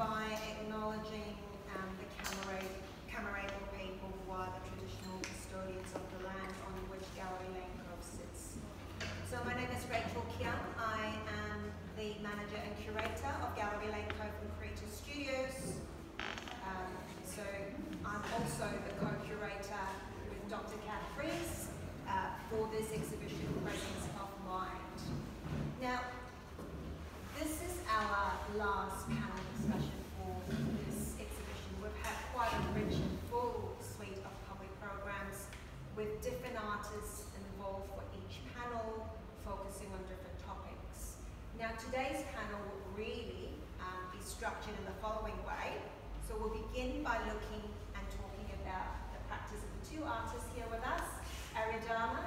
by today's panel really um, is structured in the following way. So we'll begin by looking and talking about the practice of the two artists here with us, Aryadharma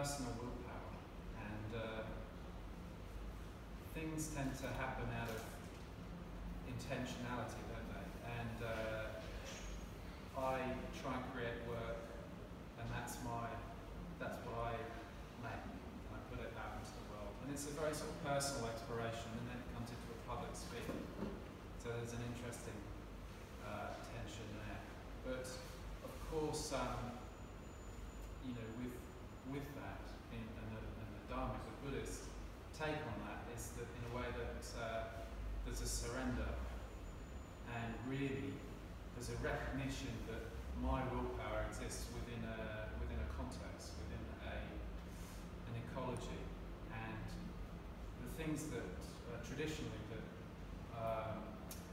personal willpower. And uh, things tend to happen out of intentionality, don't they? And uh, I try and create work, and that's my that's what I make, and I put it out into the world. And it's a very sort of personal exploration, and then it comes into a public sphere. So there's an interesting uh, tension there. But of course, um, there's a recognition that my willpower exists within a within a context, within a an ecology, and the things that uh, traditionally that um,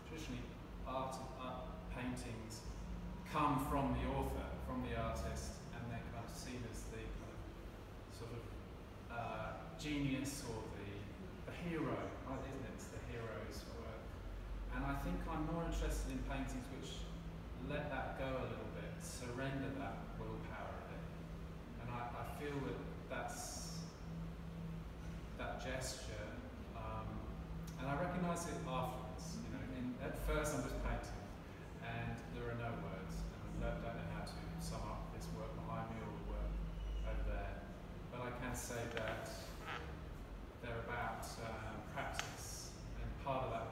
traditionally art, art paintings come from the author, from the artist, and they're kind of seen as the kind of sort of uh, genius or the the hero, isn't it? It's the hero's work, and I think I'm more interested in paintings which let that go a little bit, surrender that willpower a bit. And I, I feel that that's that gesture, um, and I recognize it afterwards. You know, in, at first I'm just painting, and there are no words, and I don't know how to sum up this work behind me or the work over there. But I can say that they're about um, practice, and part of that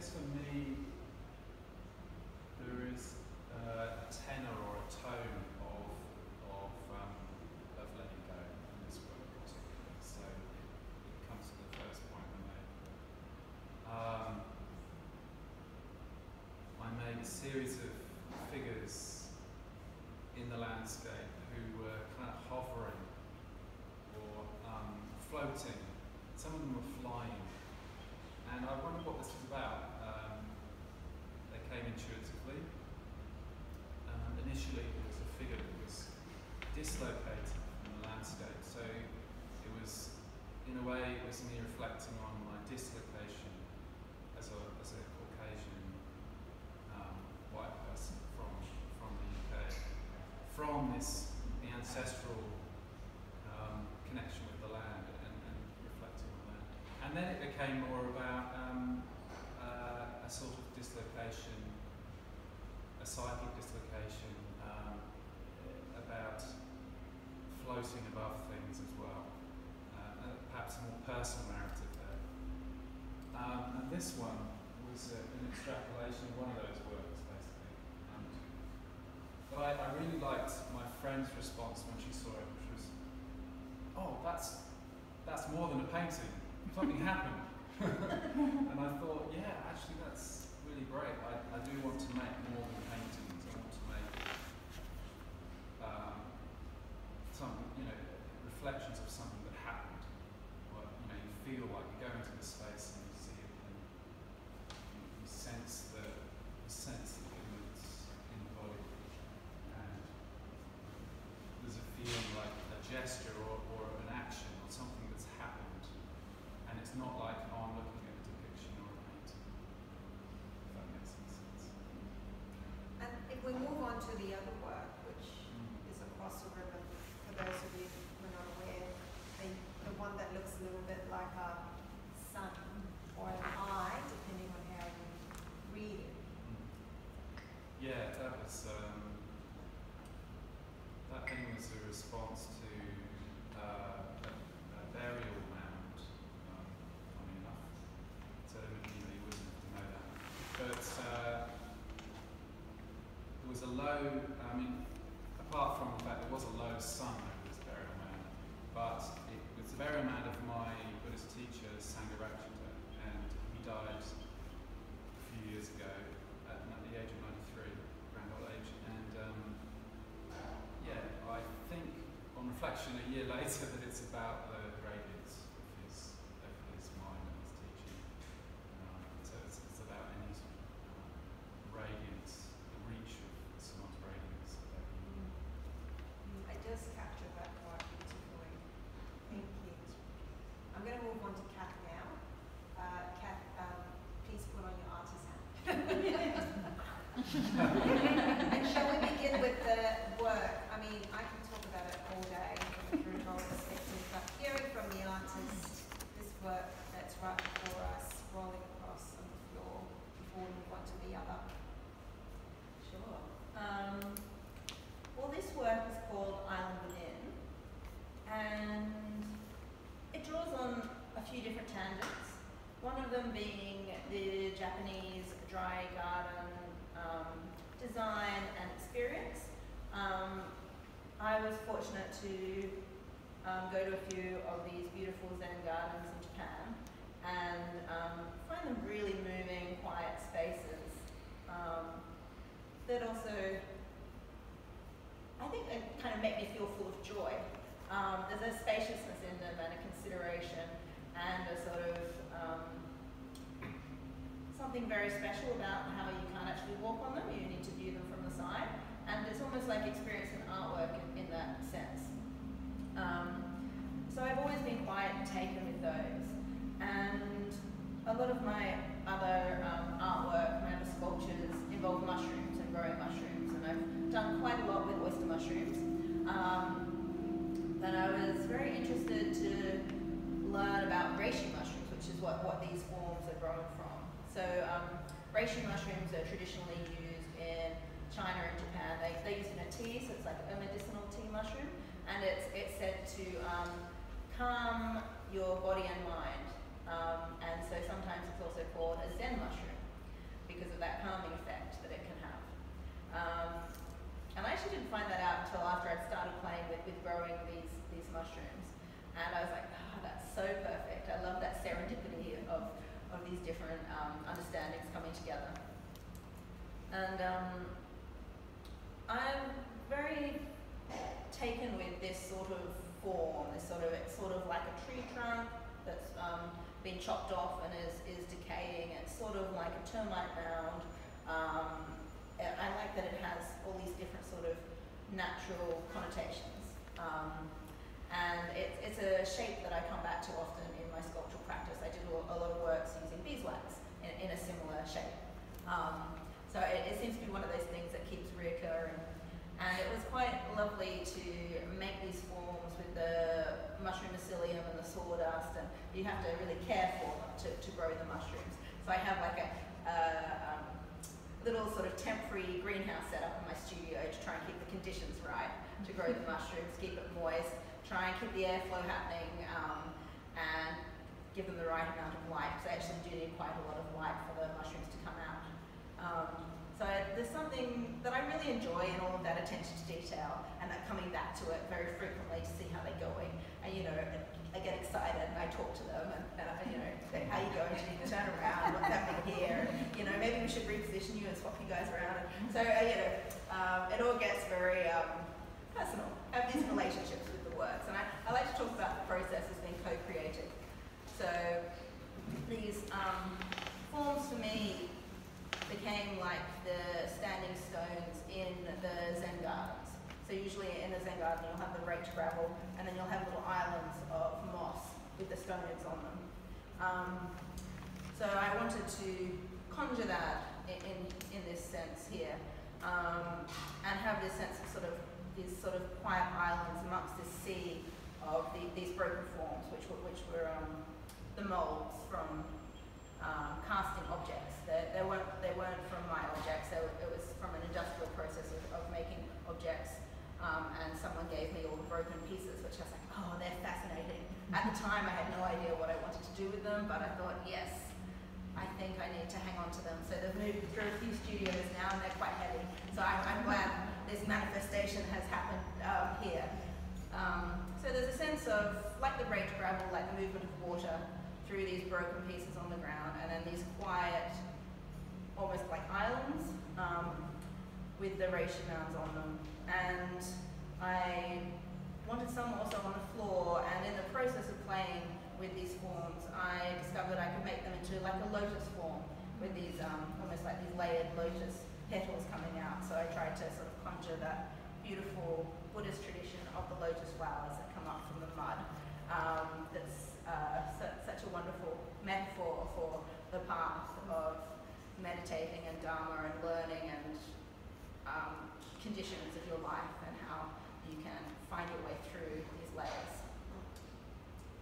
guess for me, there is a tenor or a tone of of um, of letting go in this work particularly. So it comes to the first point I made. Um, I made a series of figures in the landscape who were kind of hovering or um, floating. Some of them were flying. And I wondered what this was about. Intuitively. Um, initially, it was a figure that was dislocated from the landscape. So it was, in a way, it was me reflecting on my dislocation as a, as a Caucasian um, white person from, from the UK from this the ancestral um, connection with the land and, and reflecting on that. And then it became more about um, uh, a sort of dislocation, psychic dislocation, um, about floating above things as well. Uh, perhaps a more personal narrative there. Um, and this one was uh, an extrapolation of one of those works, basically. And but I, I really liked my friend's response when she saw it, which was, "Oh, that's that's more than a painting. Something happened." and I thought, yeah, actually, that's really great. I, I do want to make more than paintings. I want to make um, some, you know, reflections of something that happened. Or, you know, you feel like you go into the space and you see it, and you, you sense the, you sense the movements in the body, and there's a feeling like a gesture or, or an action or something that's happened, and it's not like oh, I'm looking at a depiction or a painting. If that makes any sense. And if we move on to the other work, which Mm. is across the river, for those of you who are not aware, the, the one that looks a little bit like a or an eye, depending on how you read it. Yeah, that was um, that thing was a response to reflection a year later that it's about the gradients of his, of his mind and his teaching. Um, so it's, it's, about any sort um, of radiance, the reach of someone's radiance. Mm-hmm. Mm. I just captured that part beautifully. Thank you. I'm going to move on to Kath now. Uh, Kath, um, please put on your artist hat. very special about how you can't actually walk on them, you need to view them from the side. And it's almost like experiencing artwork in, in that sense. Um, so I've always been quite taken with those. And a lot of my other um, artwork, my other sculptures involve mushrooms and growing mushrooms. And I've done quite a lot with oyster mushrooms. Um, I was very interested to learn about reishi mushrooms, which is what, what these forms. So um, reishi mushrooms are traditionally used in China and Japan. They, they use it in a tea, so it's like a medicinal tea mushroom, and it's, it's said to um, calm your body and mind. Um, and so sometimes it's also called a Zen mushroom because of that calming effect that it can have. Um, and I actually didn't find that out until after I'd started playing with, with growing these, these mushrooms. And I was like, oh, that's so perfect. I love that serendipity of these different um, understandings coming together. And um, I'm very taken with this sort of form, this sort of, it's sort of like a tree trunk that's um, been chopped off and is, is decaying. It's sort of like a termite mound. Um, I like that it has all these different sort of natural connotations. Um, and it, it's a shape that I come back to often my sculptural practice. I did a lot of works using beeswax in, in a similar shape. Um, so it, it, seems to be one of those things that keeps reoccurring. And it was quite lovely to make these forms with the mushroom mycelium and the sawdust, and you have to really care for them to, to grow the mushrooms. So I have like a, uh, um, little sort of temporary greenhouse set up in my studio to try and keep the conditions right to grow the mushrooms, keep it moist, try and keep the airflow happening um, and give them the right amount of light because they actually do need quite a lot of light for the mushrooms to come out. Um, so there's something that I really enjoy in all of that attention to detail and that coming back to it very frequently to see how they're going. And you know, I get excited and I talk to them and, and you know, say, how you going? You turn around, what's happening here? And, you know, maybe we should reposition you and swap you guys around. And so, uh, you know, um, it all gets very um, personal. Have these relationships with the works. And I, I like to talk about the process as being co-created. So these um, forms for me became like the standing stones in the Zen gardens. So usually in the Zen garden you'll have the raked gravel and then you'll have little islands of moss with the stone eggs on them. Um, so I wanted to conjure that in, in, in this sense here um, and have this sense of sort of these sort of quiet islands amongst this sea of the, these broken forms, which were, which were um, the molds from um, casting objects. They, they, weren't, they weren't from my objects, they it was from an industrial process of, of making objects. Um, and someone gave me all the broken pieces, which I was like, oh, they're fascinating. At the time, I had no idea what I wanted to do with them, but I thought, yes, I think I need to hang on to them. So they've moved through a few studios now, and they're quite heavy. So I'm, I'm glad this manifestation has happened um, here. Um, so there's a sense of, like the raked gravel, like the movement of water through these broken pieces on the ground, and then these quiet, almost like islands, um, with the reishi mounds on them. And I wanted some also on the floor, and in the process of playing with these forms, I discovered I could make them into like a lotus form with these, um, almost like these layered lotus petals coming out. So I tried to sort of conjure that beautiful Buddhist tradition of the lotus flowers that come up from the mud. Um, that's uh, su such a wonderful metaphor for the path of meditating and dharma and learning and um, conditions of your life and how you can find your way through these layers.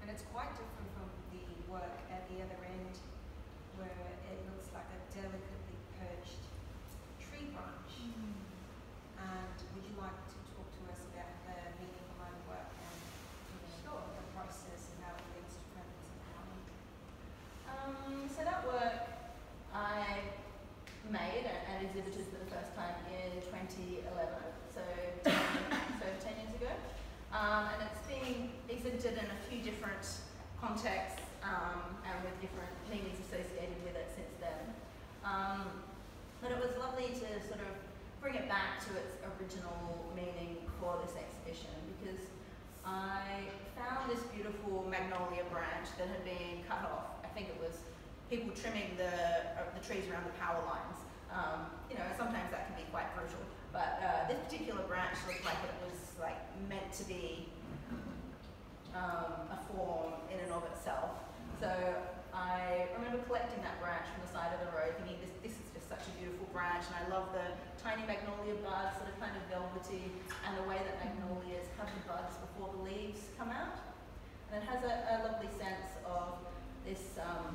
And it's quite different from the work at the other end, where it looks like a delicately perched tree branch. And would you like to talk to us about the meaning behind the work and you know, the process and how it leads to presence and power? Um, so that work I made and, exhibited for the first time in 2011, so 10, so 10 years ago. Um, and it's been exhibited in a few different contexts um, and with different meanings associated with it since then. Um, but it was lovely to sort of bring it back to its original meaning for this exhibition because I found this beautiful magnolia branch that had been cut off. Think it was people trimming the, uh, the trees around the power lines. Um, you know, sometimes that can be quite brutal. But uh, this particular branch looked like it was like meant to be um, a form in and of itself. So I remember collecting that branch from the side of the road, thinking this, this is just such a beautiful branch, and I love the tiny magnolia buds that are kind of velvety, and the way that magnolias have the buds before the leaves come out. And it has a, a lovely sense of this um,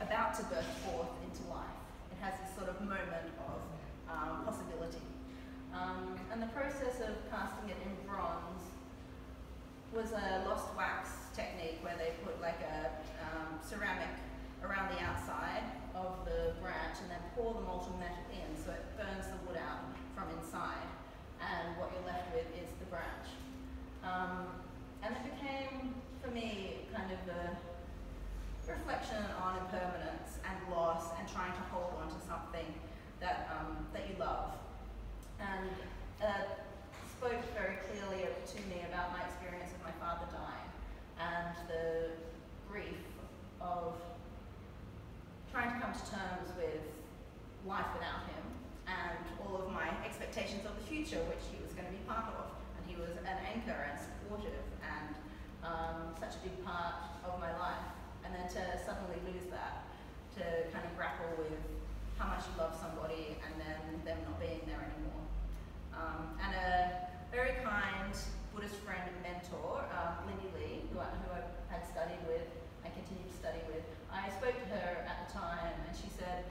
about to burst forth into life. It has this sort of moment of um, possibility. Um, and the process of casting it in bronze was a lost wax technique where they put like a um, ceramic around the outside of the branch and then pour the molten metal in so it burns the wood out from inside and what you're left with is the branch. Um, and it became, for me, kind of a reflection on impermanence and loss and trying to hold on to something that, um, that you love. And uh, spoke very clearly to me about my experience of my father dying and the grief of trying to come to terms with life without him and all of my expectations of the future, which he was going to be part of. And he was an anchor and supportive and um, such a big part of my life. And then to suddenly lose that, to kind of grapple with how much you love somebody and then them not being there anymore. Um, and a very kind Buddhist friend and mentor, um, Lindy Lee, who I, who I had studied with and continue to study with, I spoke to her at the time and she said,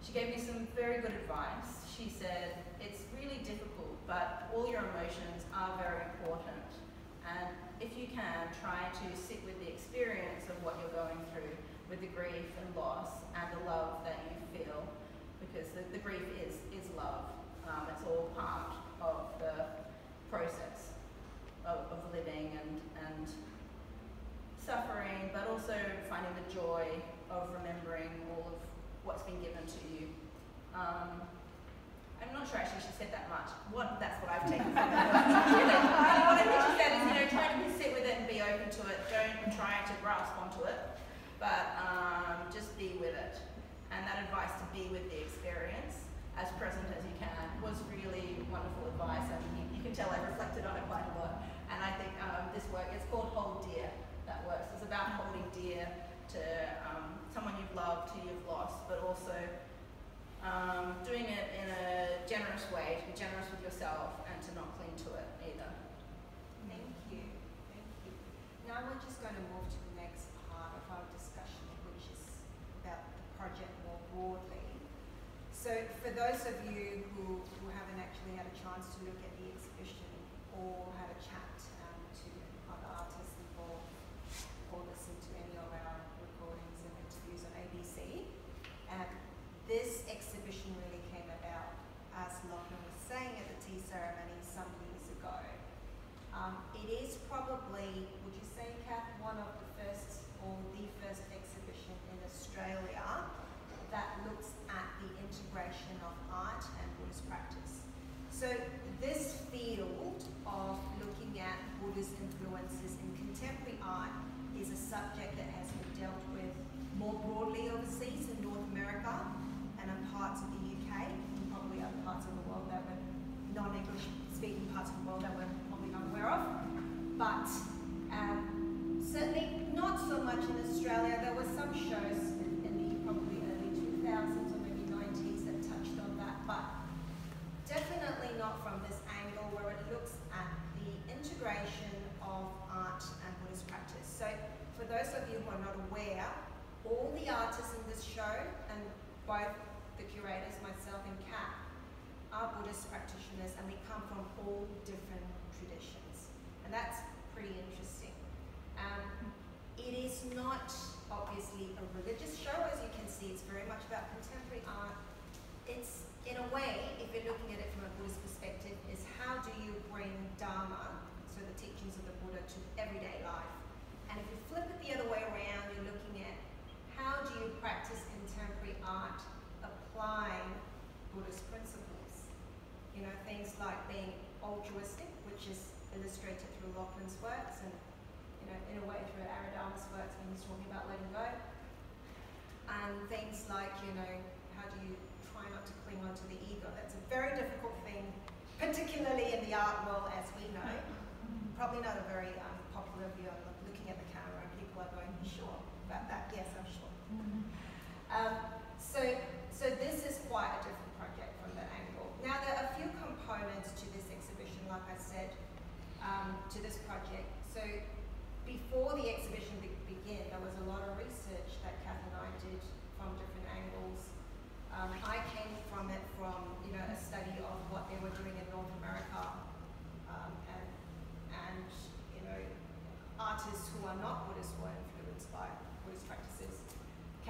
she gave me some very good advice. She said, it's really difficult, but all your emotions are very important. And if you can, try to sit with the experience of what you're going through, with the grief and loss and the love that you feel, because the, the grief is, is love. Um, it's all part of the process of, of living and, and suffering, but also finding the joy of remembering all of what's been given to you. Um, I'm not sure actually she said that much. What that's what I've taken from that. what I think she said is, you know, try to sit with it and be open to it. Don't try to grasp onto it, but um, just be with it. And that advice to be with the experience as present as you can was really wonderful advice, and you, you can tell I reflected on it quite a lot. And I think um, this work, it's called Hold Dear, that works. It's about holding dear to um, someone you've loved, who you've lost, but also um, doing it in a generous way, to be generous with yourself and to not cling to it either. Thank you. Thank you. Now we're just going to move to the next part of our discussion, which is about the project more broadly. So for those of you who, who haven't actually had a chance to look at the exhibition or Buddhist influences in contemporary art is a subject that has been dealt with more broadly overseas in North America and in parts of the UK, and probably other parts of the world that were non-English speaking parts of the world that we're probably not aware of. But um, certainly not so much in Australia. There were some shows in, in the probably early 2000s people are sure, about that. Yes, I'm sure. Um, so, so this is quite a different project from that angle. Now, there are a few components to this exhibition, like I said, um, to this project. So, before the exhibition be- began, there was a lot of research that Kath and I did from different angles. Um, I came from it from, you know, a study of what they were doing in North America, um, and, and, you know, artists who are not Buddhist were influenced by Buddhist practices.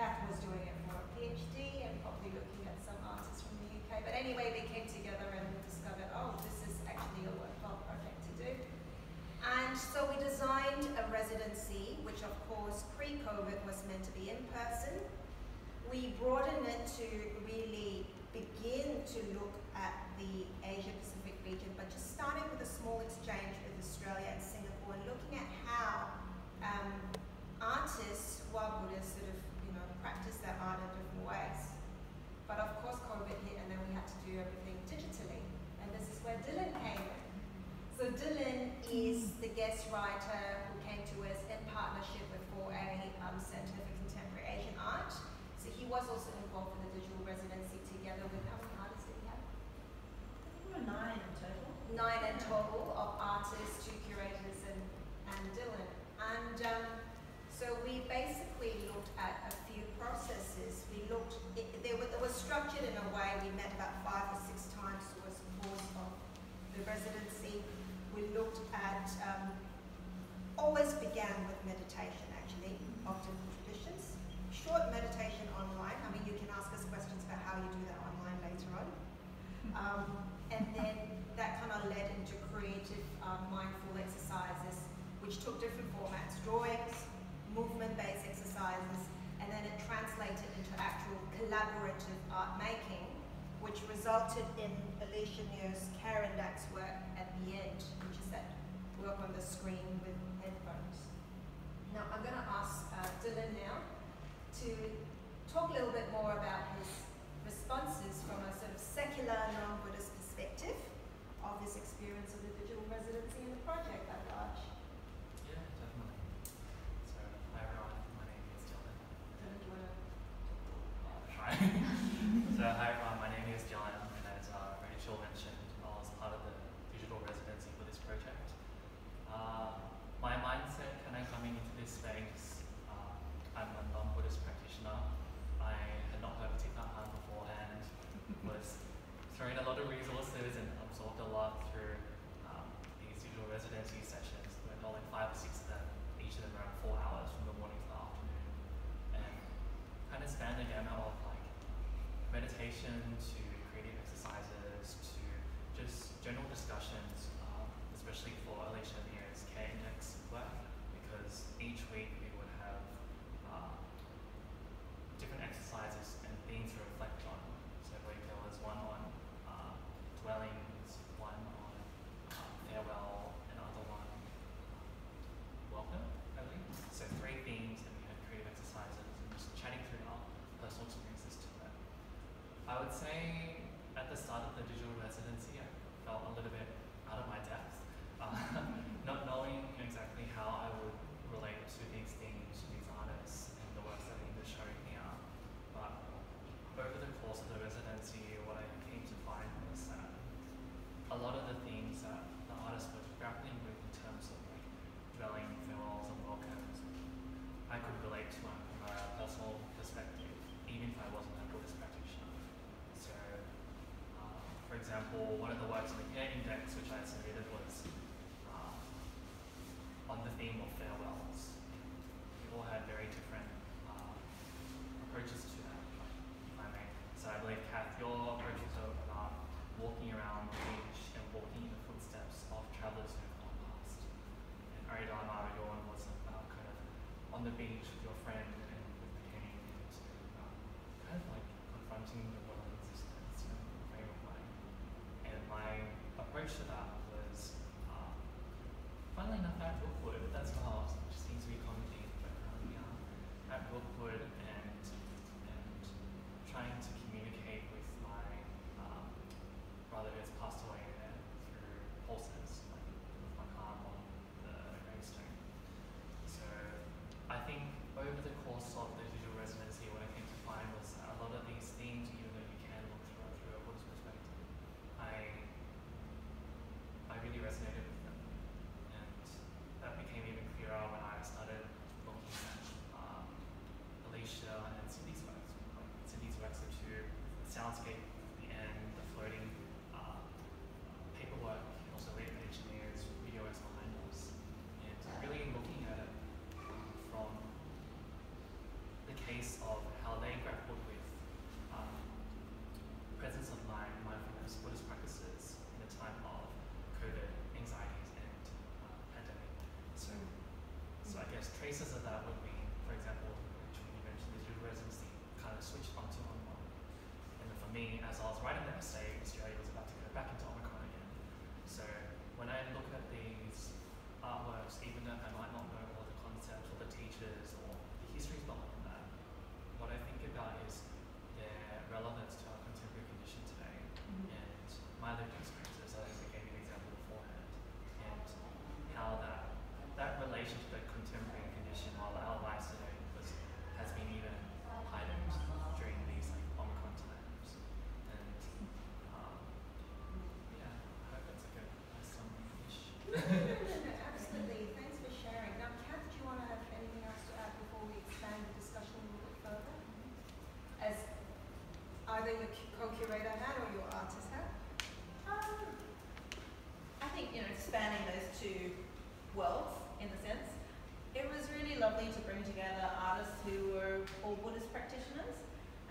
Kath was doing it for a PhD and probably looking at some artists from the UK. But anyway, they came together and discovered, oh, this is actually a worthwhile project to do. And so we designed a residency, which of course pre-COVID was meant to be in person. We broadened it to really begin to look at the Asia Pacific region, but just starting with a small exchange with Australia and Singapore and looking at how um, artists, while Buddhists, sort of, practice their art in different ways. But of course COVID hit and then we had to do everything digitally. And this is where Dylan came in. So Dylan is the guest writer who came to us in partnership with 4A um, Centre for Contemporary Asian Art. So he was also involved in the digital residency together with how many artists did he have? Nine in total. Nine in total of artists, two curators, and, and Dylan. And um, so we basically looked at a processes. We looked, it, they were, it was structured in a way, we met about five or six times towards the course of the residency. We looked at, um, always began with meditation actually, of different traditions. Short meditation online, I mean you can ask us questions about how you do that online later on. Um, and then that kind of led into creative uh, mindful exercises, which took different formats, drawings, movement-based exercises, and then translate it translated into actual collaborative art making, which resulted in Alicia Muir's Karen Dack's work at the end, which is that work on the screen with headphones. Now I'm going to ask uh, Dylan now to talk a little bit more about his responses from a sort of secular, non-Buddhist perspective of his experience of the digital residency and the project at large. So, hi everyone, my name I would say at the start of the digital residency, I felt a little bit out of my depth, uh, not knowing exactly how I would relate to these themes, these artists, and the works that they were showing here. But over the course of the residency, what I came to find was that a lot of the themes that the artist was grappling with in terms of like dwelling, farewells, and example, one of the works on the Care Index which I submitted was um, on the theme of farewells. People had very different uh, approaches to that, if I may. So I believe, Kath, your approach was about walking around the beach and walking in the footsteps of travelers who have gone past. And Aryadharma, your one was about kind of on the beach with your friend and with the cane and um, kind of like confronting the world of existence in a frame of mind. And my approach to that was, um, funnily enough, at Brookwood, that's well, which seems to be a common theme, but um, yeah, at Brookwood and and trying to communicate with my um, brother who's passed away there through pulses, like with my arm on the gravestone. So I think over the course of the digital residency, what I came to find was that a lot of these themes, even though you can look through it through a Buddhist perspective, I I really resonated with them, and that became even clearer when I started looking at um, Alicia and Cindy's works. Like Are the soundscape and the floating uh, paperwork, and also later engineers, video works behind us, and really looking at it um, from the case of how they grappled with um, presence of mind, mindfulness, Buddhist practices in a time of COVID anxieties and uh, pandemic. So, so I guess traces of that would be, for example, which when you mentioned the digital residency kind of switched onto Omicron. And then for me, as I was writing the essay, Australia was about to go back into Omicron again. So when I look at these artworks, even if I might not know all the concepts or the teachers or the histories behind that, what I think about is their relevance to our contemporary condition today and my lived experiences, I think I gave you an example beforehand, and how that that relation to the contemporary condition while our lives today was has been even heightened during these like Omicron times. And um, yeah, I hope that's a good nice summary-ish. No, no, no, no, no, absolutely. Thanks for sharing. Now, Kath, do you want to have anything else to add before we expand the discussion a little bit further? As either your cu- co-curator hat or your artist hat? Um, I think, you know, spanning those two worlds, in a sense, it was really lovely to bring together artists who were all Buddhist practitioners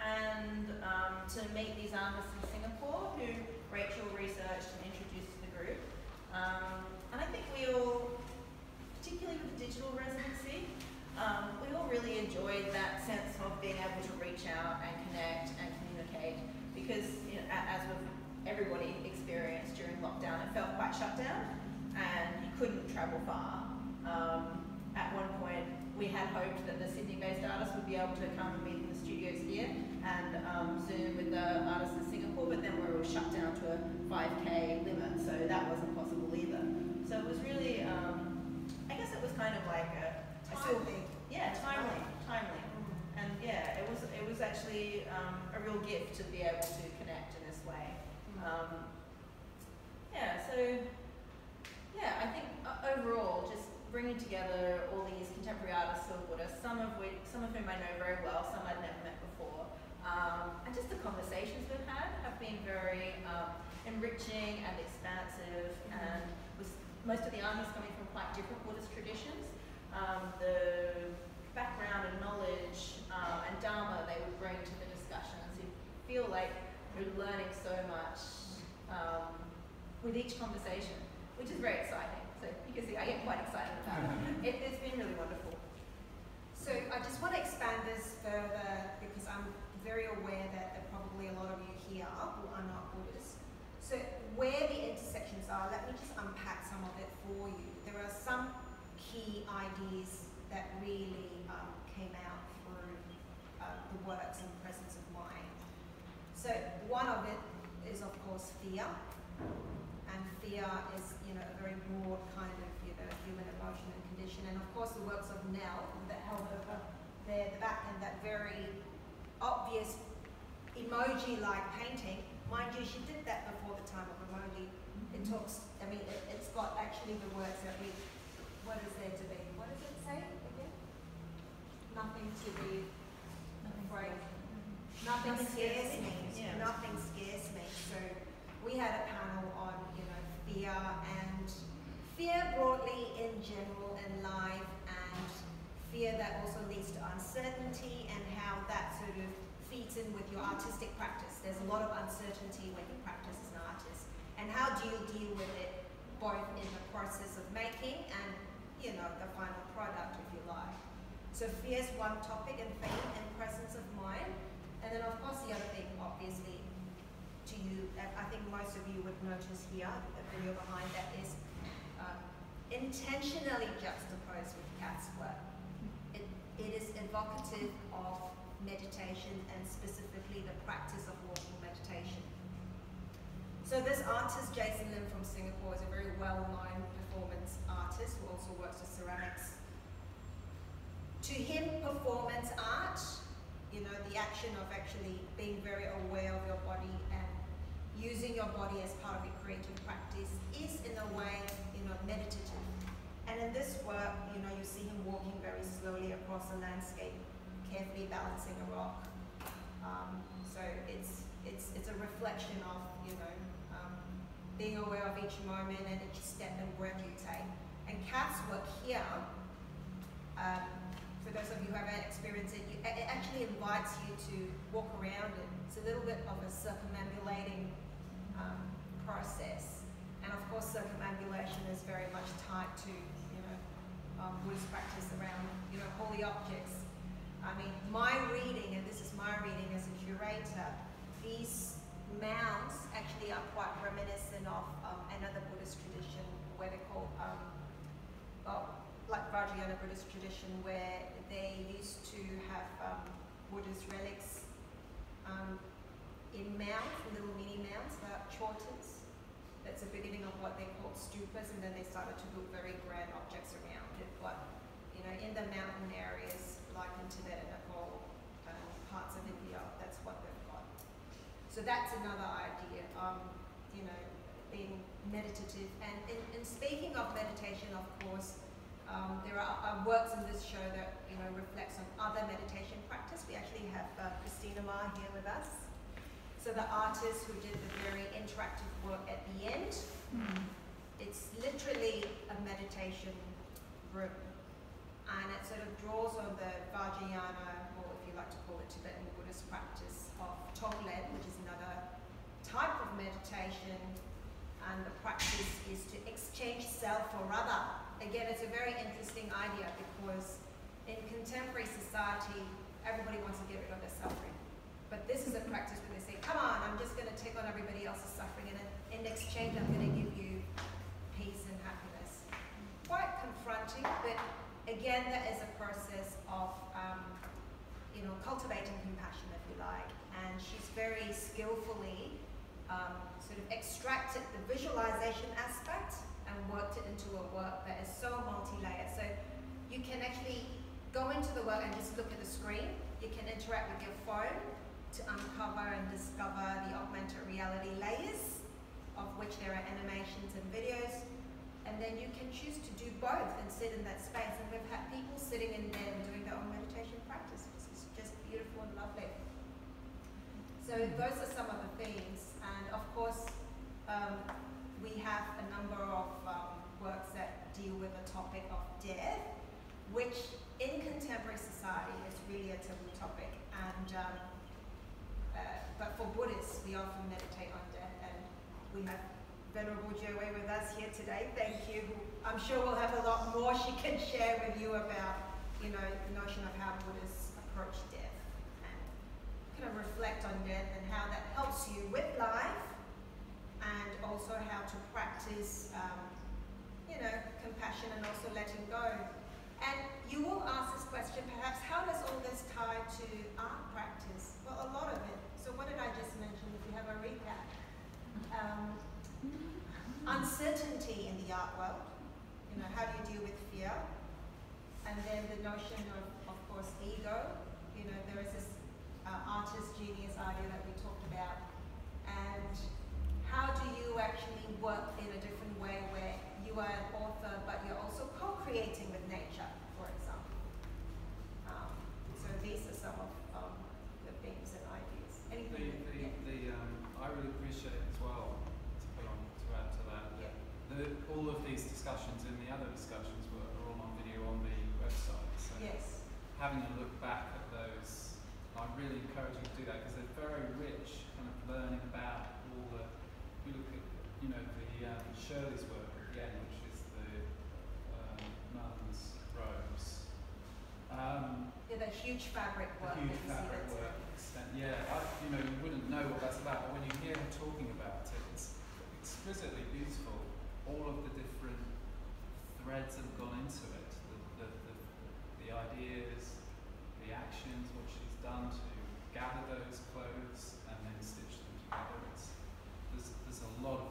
and um, to meet these artists in Singapore who Rachael researched and introduced to the group. Um, and I think we all, particularly with the digital residency, um, we all really enjoyed that sense of being able to reach out because, you know, as with everybody experienced during lockdown, it felt quite shut down and you couldn't travel far. Um, at one point, we had hoped that the Sydney-based artists would be able to come and meet in the studios here and um, Zoom with the artists in Singapore, but then we were all shut down to a 5k limit, so that wasn't possible either. So it was really, um, I guess it was kind of like a, a silver- Timely. yeah, timely, timely. And yeah, it was it was actually um, a real gift to be able to connect in this way. Um, yeah, so yeah, I think uh, overall, just bringing together all these contemporary artists of are Buddhists, some of which, some of whom I know very well, some I'd never met before, um, and just the conversations we've had have been very um, enriching and expansive, and with most of the artists coming from quite different Buddhist traditions. Um, the background and knowledge um, and dharma they would bring to the discussions, you feel like you're learning so much um, with each conversation, which is very exciting. So you can see I get quite excited about it. it it's been really wonderful. So I just want to expand this further because I'm very aware that there probably a lot of you here who are not Buddhist. So where the intersections are, let me just unpack some of it for you. There are some key ideas that really um, came out through uh, the works and presence of mind. So one of it is of course fear, and fear is you know a very broad kind of you know human emotion and condition, and of course the works of Nell that held over there the back and that very obvious emoji-like painting. Mind you, she did that before the time of emoji. It talks. I mean, it, it's got actually the words that we. What is there to be? What does it say again? Nothing to be afraid. Nothing scares me. yeah. Nothing scares me. So we had a panel on, you know, fear and fear broadly in general in life and fear that also leads to uncertainty and how that sort of feeds in with your artistic practice. There's a lot of uncertainty when you practice as an artist. And how do you deal with it both in the process of making and, you know, the final product, if you like. So fear is one topic and theme and presence of mind. And then of course the other thing, obviously, to you, I think most of you would notice here, the video behind that is uh, intentionally juxtaposed with Kath's work. It, it is evocative of meditation and specifically the practice of walking meditation. So this artist, Jason Lim from Singapore, is a very well-known performance artist who also works with ceramics. To him, performance art, you know, the action of actually being very aware of your body and using your body as part of your creative practice is in a way, you know, meditative. And in this work, you know, you see him walking very slowly across a landscape, carefully balancing a rock. Um, so it's, it's, it's a reflection of, you know, um, being aware of each moment and each step and breath you take. And Kath's work here, um, for those of you who haven't experienced it, you, it actually invites you to walk around it. It's a little bit of a circumambulating um, process. And of course, circumambulation is very much tied to, you know, um, Buddhist practice around, you know, holy objects. I mean, my reading, and this is my reading as a curator, these mounds actually are quite reminiscent of um, another Buddhist tradition where they call, um, well, like Vajrayana Buddhist tradition where they used to have um, Buddhist relics um, in mounds, little mini mounds, like chortens. That's the beginning of what they called stupas, and then they started to build very grand objects around it. But you know, in the mountain areas, like in Tibet and Nepal, um, parts of India, that's what they've got. So that's another idea. Um, you know, being meditative, and in, in speaking of meditation, of course. Um, there are uh, works in this show that you know reflects on other meditation practice. We actually have uh, Christina Ma here with us. So the artist who did the very interactive work at the end. Mm. It's literally a meditation room, and it sort of draws on the Vajrayana, or if you like to call it Tibetan Buddhist practice of Tonglen, which is another type of meditation, and the practice is to exchange self for other again, it's a very interesting idea because in contemporary society, everybody wants to get rid of their suffering. But this is a practice where they say, come on, I'm just going to take on everybody else's suffering, and in exchange, I'm going to give you peace and happiness. Quite confronting, but again, that is a process of, um, you know, cultivating compassion, if you like. And she's very skillfully um, sort of extracted the visualization aspect and worked it into a work that is so multi-layered. So you can actually go into the work and just look at the screen. You can interact with your phone to uncover and discover the augmented reality layers, of which there are animations and videos. And then you can choose to do both and sit in that space. And we've had people sitting in there and doing their own meditation practice. It's just beautiful and lovely. So those are some of the themes. And of course, um, we have a number of um, works that deal with the topic of death, which in contemporary society is really a taboo topic. And um, uh, but for Buddhists, we often meditate on death, and we have Venerable Joey with us here today. Thank you. I'm sure we'll have a lot more she can share with you about, you know, the notion of how Buddhists approach death and kind of reflect on death and how that helps you with life and also how to practice, um, you know, compassion and also letting go. And you will ask this question, perhaps, how does all this tie to art practice? Well, a lot of it. So what did I just mention, if you have a recap? Um, uncertainty in the art world. You know, how do you deal with fear? And then the notion of, of course, ego. You know, there is this uh, artist genius idea that we talked about. And how do you actually work in a different way where you are an author but you're also co-creating with nature, for example? Um, so these are some of um, the themes and ideas. Anything? The, the, yeah. the um, I really appreciate as well to put on to add to that. Yeah. The, all of these discussions and the other discussions were, are all on video on the website. So yes. Having a look back at those, I really encourage you to do that because they're very rich, kind of learning about you know, the um, Shirley's work again, which is the um, nuns' robes. Um, Yeah, that huge fabric the work huge that you see fabric work extent. Yeah, I, you know, you wouldn't know what that's about, but when you hear her talking about it, it's exquisitely beautiful. All of the different threads that have gone into it, the, the, the, the ideas, the actions, what she's done to gather those clothes and then stitch them together. It's, there's, there's a lot of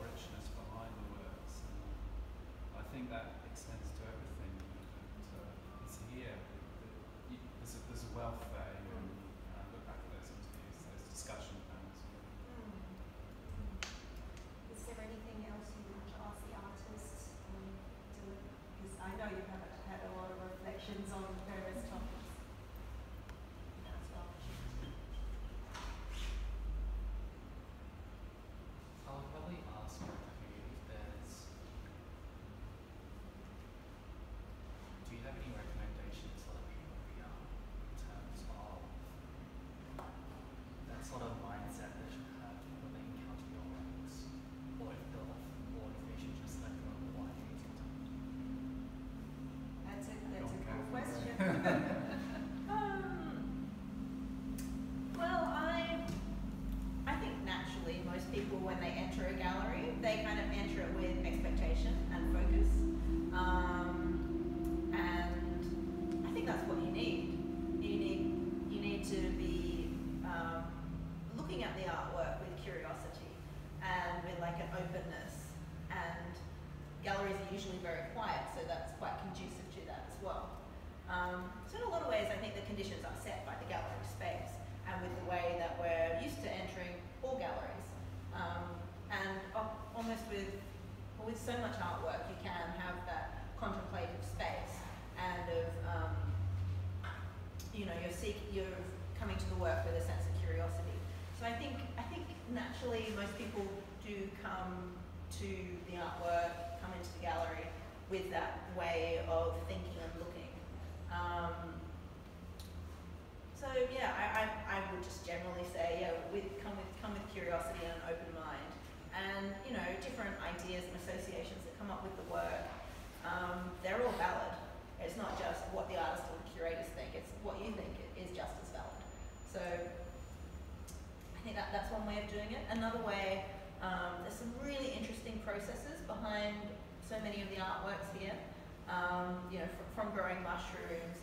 so much artwork, you can have that contemplative space and of um, you know you're seek you're coming to the work with a sense of curiosity. So I think I think naturally most people do come to the artwork, come into the gallery with that way of thinking and looking. Um, so yeah, I, I, I would just generally say, yeah, with, come with come with curiosity and an open and you know different ideas and associations that come up with the work. Um, they're all valid. It's not just what the artist or the curators think; it's what you think is just as valid. So I think that that's one way of doing it. Another way, um, there's some really interesting processes behind so many of the artworks here. Um, you know, fr- from growing mushrooms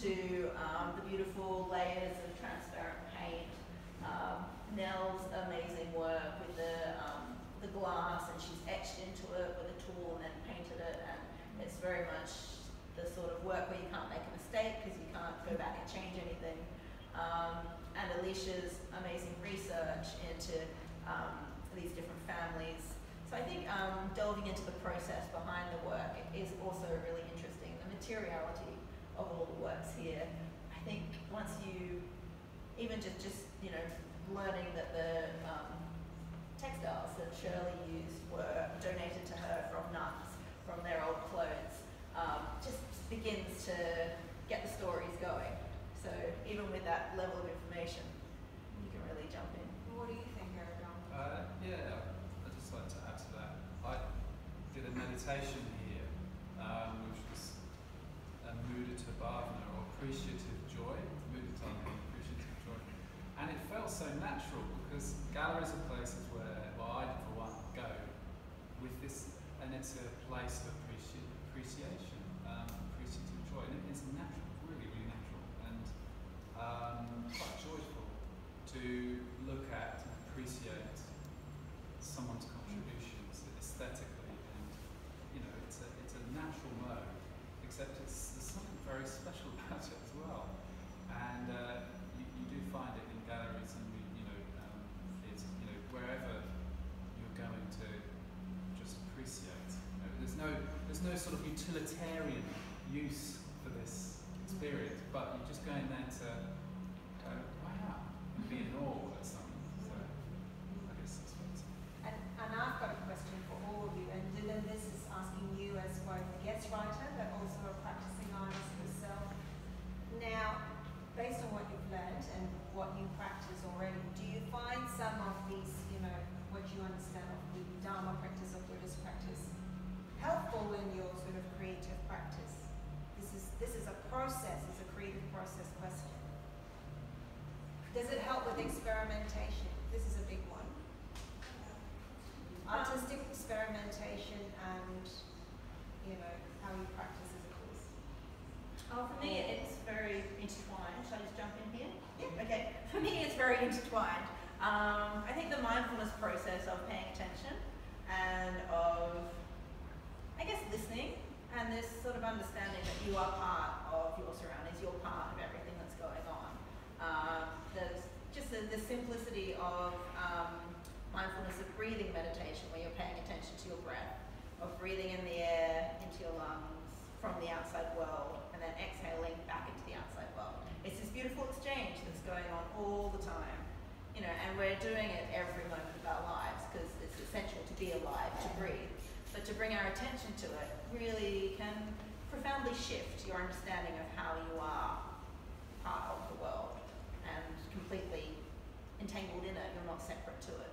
to um, the beautiful layers of transparent paint. Um, Nell's amazing work with the um, the glass, and she's etched into it with a tool and then painted it, and it's very much the sort of work where you can't make a mistake because you can't go back and change anything. Um, and Alicia's amazing research into um, these different families. So I think um, delving into the process behind the work is also really interesting. The materiality of all the works here. I think once you, even just just you know, learning that the um, textiles that Shirley used were donated to her from nuns from their old clothes, um, just begins to get the stories going. So even with that level of information, you can really jump in. What do you think, Aragon? Uh, yeah, I'd just like to add to that. I did a meditation here, um, which was a mudita bhavana or appreciative joy, mudita meaning appreciative joy, and it felt so natural because galleries are places I for one go with this, and it's a place of appreci- appreciation, um, appreciative joy, and it's natural, really, really natural, and um, quite joyful to look at and appreciate someone's contributions aesthetically and you know it's a it's a natural mode except it's there's something very special about it as well and uh, you, you do find it in galleries and you know um, theatres you know wherever you're going to just appreciate you know, there's no there's sort of utilitarian use for this experience but you're just going there to go wow and be in awe at something so I guess that's what it's And, and I've got a question for all of you, and then this is asking you as both a guest writer, but also a practicing artist yourself. Now, based on what you've learned and what you practice already, with experimentation. This is a big one. Artistic experimentation and, you know, how you practice as a course. Oh, for me, it's very intertwined. Shall I just jump in here? Yeah. Okay. For me, it's very intertwined. Um, I think the mindfulness process of paying attention and of, I guess, listening and this sort of understanding that you are part of your surroundings, you're part of everything that's going on. Um, there's just the, the simplicity of um, mindfulness of breathing meditation, where you're paying attention to your breath, of breathing in the air into your lungs from the outside world, and then exhaling back into the outside world. It's this beautiful exchange that's going on all the time, you know, and we're doing it every moment of our lives because it's essential to be alive, to breathe. But to bring our attention to it really can profoundly shift your understanding of how you are part of the world and completely entangled in it. You're not separate to it.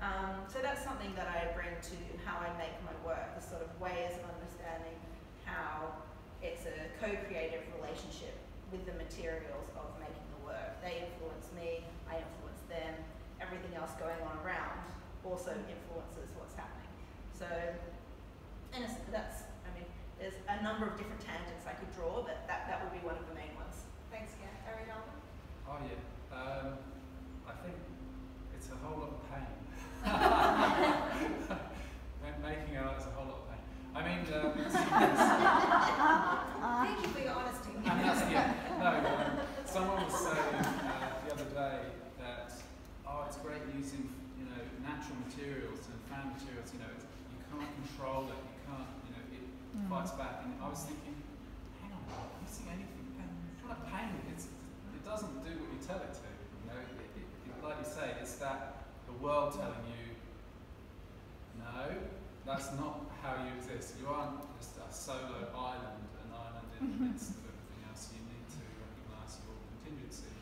Um, so that's something that I bring to how I make my work, the sort of ways of understanding how it's a co-creative relationship with the materials of making the work. They influence me, I influence them, everything else going on around also influences what's happening. So and that's, there's a number of different tangents I could draw, but that, that would be one of the main ones. Thanks, Kath. Ariana? Oh yeah. Um, I think it's a whole lot of pain. Making art is a whole lot of pain. I mean, um, Thank you for your honesty. and that's, yeah, no, um, someone was saying uh, the other day that, oh, it's great using, you know, natural materials and found materials, you know, it's, you can't control it, you can't, it fights back. And I was thinking, hang on, I'm using anything, what kind of pain? It's, it doesn't do what you tell it to, you know, it, it, it, like you say, it's that the world telling you, no, that's not how you exist. You aren't just a solo island, an island in the midst of everything else. You need to recognise your contingency,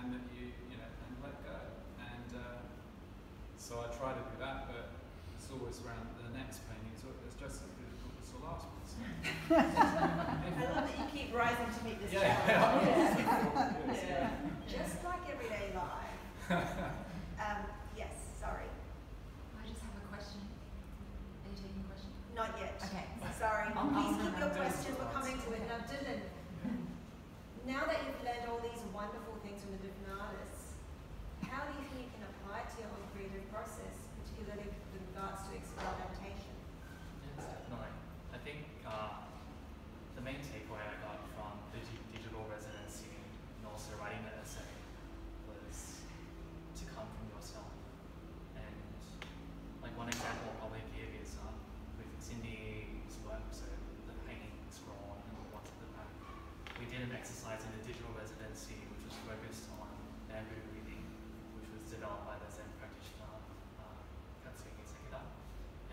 and that you, you know, and let go. And uh, so I try to do that, but it's always around the next painting. It's, it's just as difficult as the last I love that you keep rising to meet this yeah, challenge. yeah, Yeah. Just like everyday life. Um, yes, sorry. I just have a question. Are you taking a question? Not yet. Okay. Sorry. I'll- Please I'll keep your remember. questions. We're coming to it. Now, Dylan, now that you've learned all these wonderful things from the different artists, how do you think you can apply it to your own creative process, particularly with regards to experimentation? Yes, definitely. I think uh, the main takeaway I got from the di- digital residency and also writing the essay was to come from yourself. And like one example I'll probably give is um, with Cindy's work, so the painting scroll and the ones at the back. We did an exercise in the digital residency which was focused on bamboo reading, which was developed by the Zen practitioner uh, Katsuki Sekida.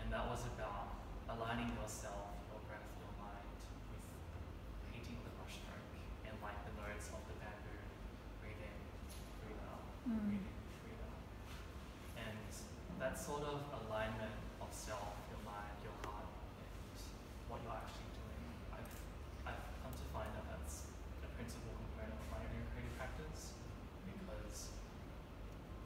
And that was about aligning yourself, your breath, your mind with painting with a brushstroke and like the notes of the bamboo. Breathe in, breathe out, breathe in, breathe out. And that sort of alignment of self, your mind, your heart, and what you're actually doing, I've, I've come to find that that's a principal component of my own creative practice because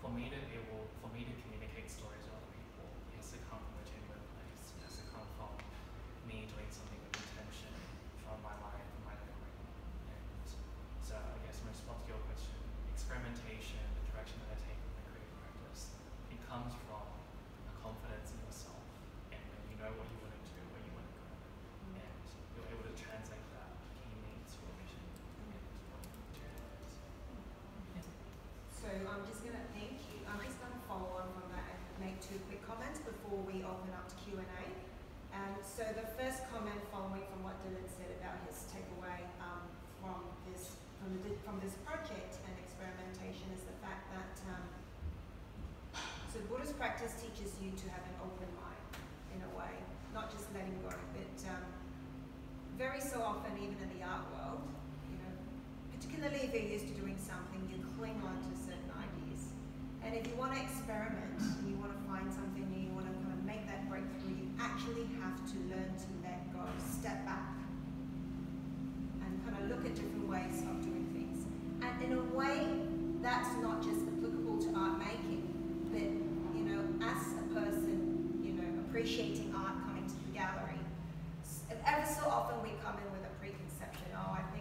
for me to able, for me to communicate stories to other people, it has to come from a genuine place. It has to come from me doing something with intention, from my mind, from my memory. And so I guess in response to your question, experimentation, the direction that I take in my creative practice, it comes from a confidence in yourself and when you know what you want to do, where you want to go. And you're able to translate that keenly into your vision and what you materialize. Yeah. So I'm just going to thank you. I'm just going to follow on from that and make two quick comments before we open up to Q and A. Um, so the first comment, following from what Dylan said about his takeaway um, from this from, the, from this project and experimentation, is the fact that um, so Buddhist practice teaches you to have an open mind in a way, not just letting go, but um, very so often, even in the art world, you know, particularly if you're used to doing something, you cling on to. And if you want to experiment, you want to find something new, you want to kind of make that breakthrough, you actually have to learn to let go, step back, and kind of look at different ways of doing things. And in a way, that's not just applicable to art making, but you know, as a person, you know, appreciating art, coming to the gallery. Ever so often we come in with a preconception, oh, I think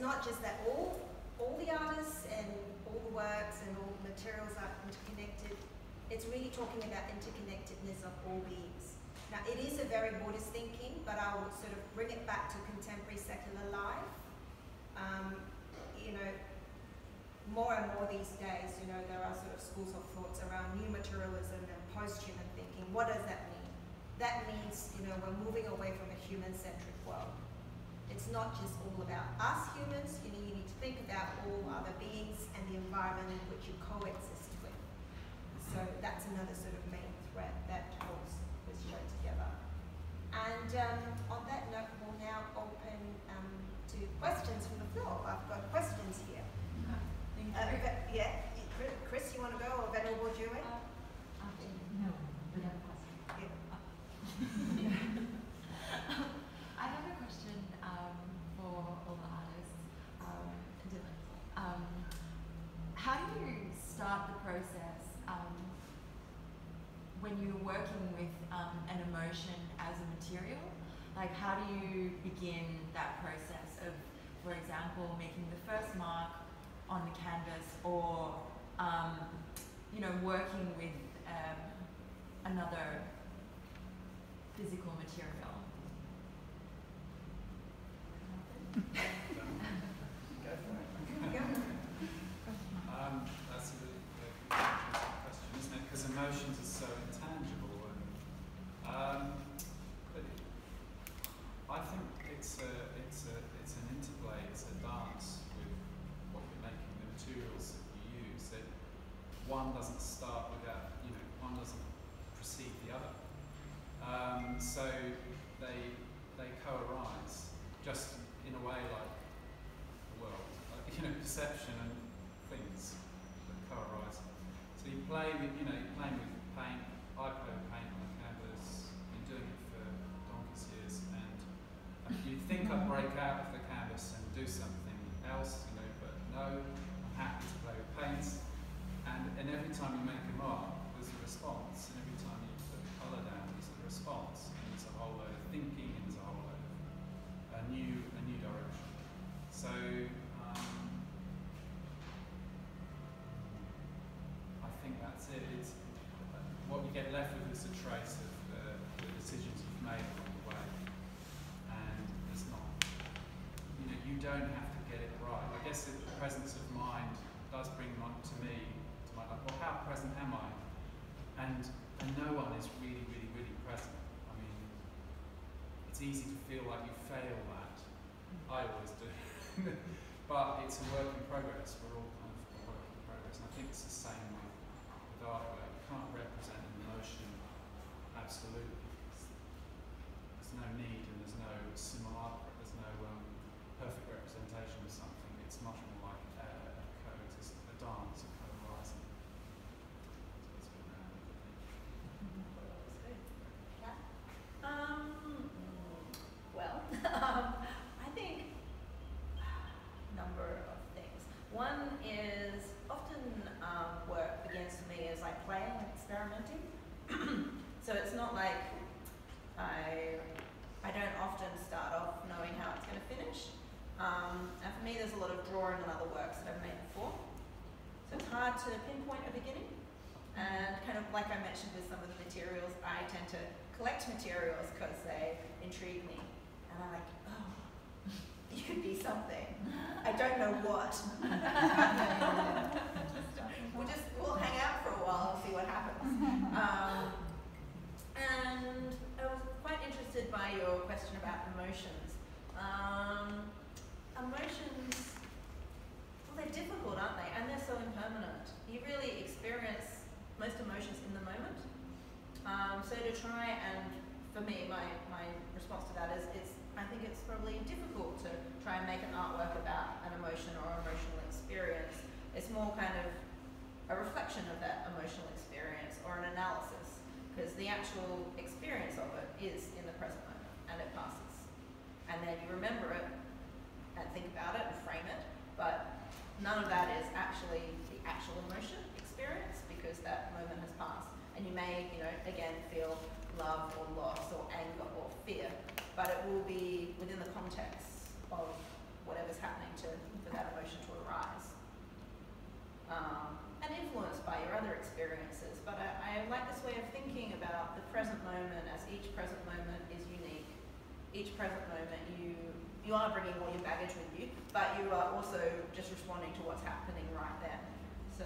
not just that all all the artists and all the works and all the materials are interconnected. It's really talking about interconnectedness of all beings. Now it is a very Buddhist thinking, but I will sort of bring it back to contemporary secular life. Um, you know, more and more these days, you know, there are sort of schools of thoughts around new materialism and post-human thinking. What does that mean? That means, you know, we're moving away from a human-centric world. It's not just all about us humans, you know, you need to think about all other beings and the environment in which you coexist with. So that's another sort of main thread that holds this show together. And um, on that note, we'll now open um, to questions from the floor. I've got questions here. Uh. Ve- yeah, Chris- you want to go or Venerable Dewey? Uh, no, but I have a question. Yeah. I have a question um, for all the artists. Um, Dylan. Um, how do you start the process um, when you're working with um, an emotion as a material? Like, how do you begin that process of, for example, making the first mark on the canvas or, um, you know, working with um, another physical material? Go for it. Go. Um, that's a really good question, isn't it? Because emotions um, I think it's a it's a it's an interplay, it's a dance with what you're making, the materials that you use. That one doesn't start without you know one doesn't precede the other. Um, so they they co-arise just in a way like the world, like, you know, perception and things that co-arise. So you play with, you know, you're playing with paint. I play with paint on a canvas. Been doing it for donkey's years, and you think I break out of the canvas and do something else, you know, but no, I'm happy to play with paints. And, and every time you make a mark, there's a response, and every time you put colour down, there's a response. And there's a whole load of thinking, and there's a whole load of a new a new direction. So um, I think that's it. It's what you get left with is a trace of the, the decisions you've made along the way, and it's not. You know, you don't have to get it right. I guess the presence of mind does bring my, to me to my life. Well, how present am I? And and no one is really, really, really present. I mean, it's easy to feel like you fail that. I always do. but it's a work in progress. We're all kind of a work in progress. And I think it's the same with, with artwork. You can't represent an emotion absolutely. It's- There's no need and there's no simulacra, there's no um, perfect representation of something. It's much more like a, a coexist, a dance, a co-arising. So it's been around, I think. Um, well, um, I think number of things. One is often um, work begins for me as like playing and experimenting. so it's not like I I don't often start off knowing how it's going to finish. Um, and for me, there's a lot of drawing on other works that I've made before. So it's hard to pinpoint a beginning. And kind of like I mentioned with some of the materials, I tend to collect materials because they intrigue me. And I'm like, oh, you could be something. I don't know what. we'll just, we'll hang out for a while and see what happens. Um, and I was quite interested by your question about emotions. Um, emotions, well, they're difficult, aren't they? And they're so impermanent. You really experience to try and, for me, my, my response to that is it's, I think it's probably difficult to try and make an artwork about an emotion or emotional experience. It's more kind of a reflection of that emotional experience or an analysis because the actual experience of it is in the present moment and it passes. And then you remember it and think about it and frame it, but none of that is actually the actual emotion experience because that moment has passed. And you may, you know, again feel love or loss or anger or fear, but it will be within the context of whatever's happening to for that emotion to arise. Um, and influenced by your other experiences. But I, I like this way of thinking about the present moment as each present moment is unique. Each present moment you you are bringing all your baggage with you, but you are also just responding to what's happening right then. So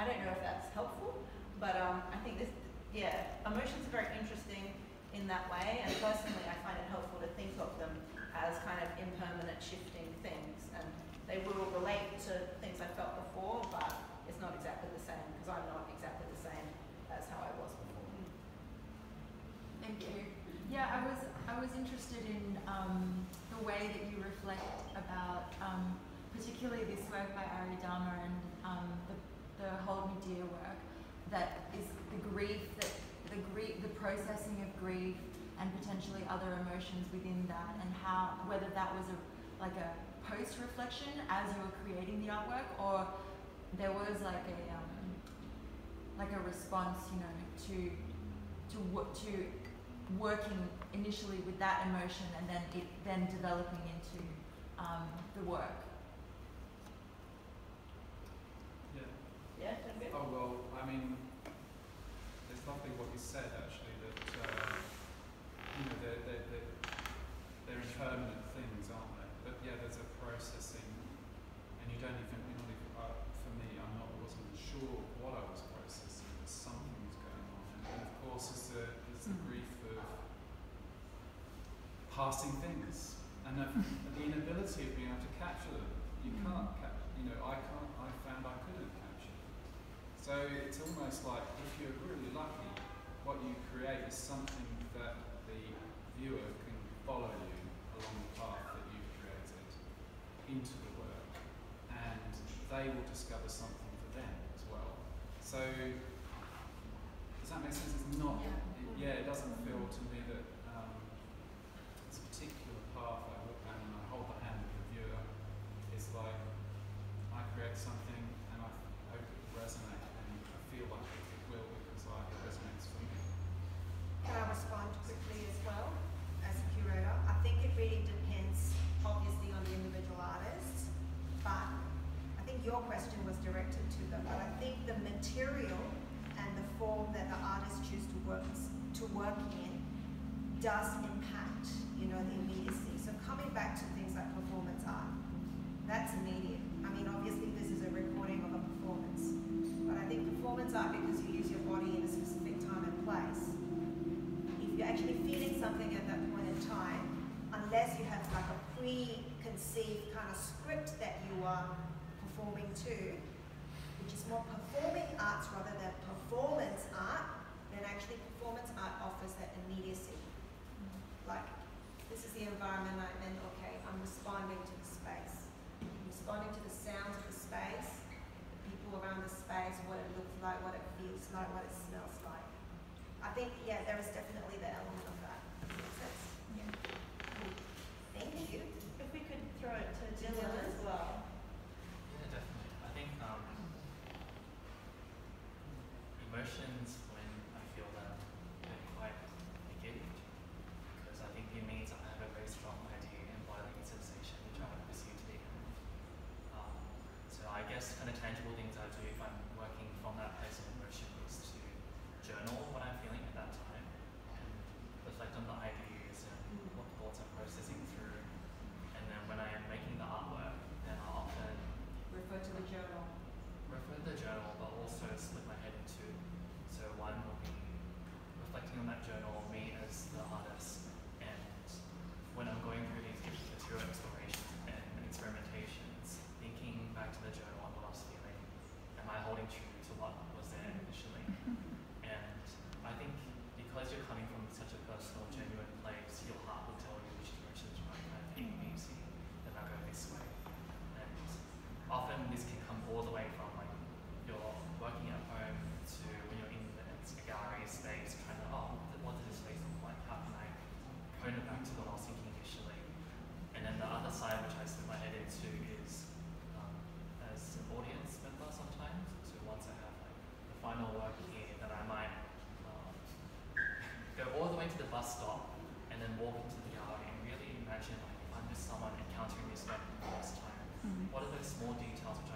I don't know if that's helpful, but um, I think this, yeah, emotions are very interesting in that way, and personally I find it helpful to think of them as kind of impermanent shifting things, and they will relate to things I felt before, but it's not exactly the same because I'm not exactly the same as how I was before. Thank you. Yeah, I was I was interested in um, the way that you reflect about um, particularly this work by Aryadharma and um, the, the Hold Me Dear work that is the grief that the grief the processing of grief and potentially other emotions within that and how whether that was a like a post reflection as you were creating the artwork or there was like a um, like a response you know to to what to working initially with that emotion and then it then developing into um, the work. Yeah. Yeah. Oh well, I mean, it's lovely what you said actually. That uh, you know they're, they're, they're, they're things, aren't they? But yeah, there's a processing, and you don't even. You're not even uh, for me, I'm not. wasn't sure what I was processing, but something was going on. And, and of course, it's the Mhm. grief of passing things and the, the inability of being able to capture them. You Mhm. can't capture, You know, I can't. I found I couldn't capture them. So it's almost like if you're really lucky, what you create is something that the viewer can follow you along the path that you've created into the work, and they will discover something for them as well. So does that make sense? It's not. Yeah. It, yeah, it doesn't feel to me that um, it's a particular path I look down and I hold the hand of the viewer. It's like I create something and I hope it will resonate and I feel like it will because like it resonates for me. Can I respond quickly as well as a curator? I think it really depends, obviously, on the individual artist, but I think your question was directed to them. But I think the material and the form that the artist choose to work to work in does impact, you know, the immediacy. So coming back to things like performance art, that's immediate. I mean, obviously, this is a recording of a performance, but I think performance art because you use your body in a specific time and place if you're actually feeling something at that point in time, unless you have like a preconceived kind of script that you are performing to, more performing arts rather than performance art, then actually performance art offers that immediacy. Like, this is the environment I'm in, okay, I'm responding to the space. I'm responding to the sounds of the space, the people around the space, what it looks like, what it feels like, what it smells like. I think, yeah, there is definitely the element of that. Yeah. Cool. Thank you. If we could throw it to Dylan as well. what are those small details which